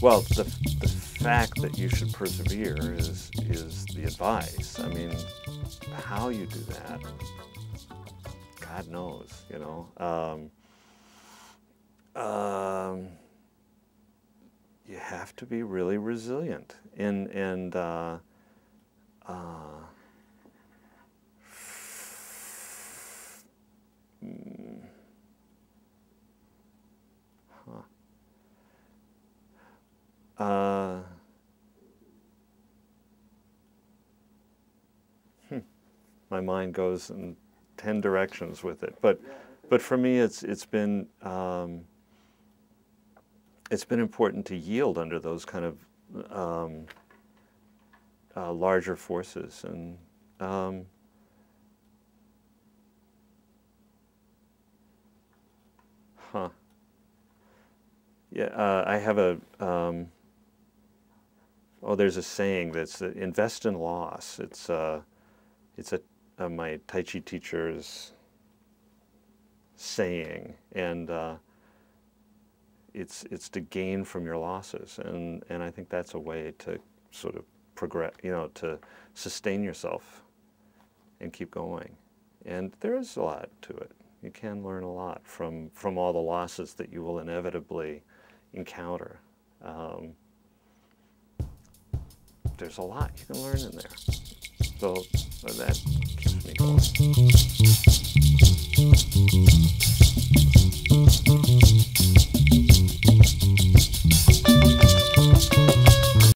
Well, the, the fact that you should persevere is is the advice. I mean, how you do that, God knows, you know. Um, um, you have to be really resilient and and uh, uh, Uh, hmm. My mind goes in ten directions with it, but but for me, it's it's been um, it's been important to yield under those kind of um, uh, larger forces and. Um, huh. Yeah, uh, I have a. Um, oh, there's a saying that's uh, invest in loss. It's uh, it's a uh, my Tai Chi teacher's saying, and uh, it's it's to gain from your losses, and and I think that's a way to sort of progress, you know, to sustain yourself and keep going. And there is a lot to it. You can learn a lot from from all the losses that you will inevitably encounter. Um, there's a lot you can learn in there. So that keeps me going.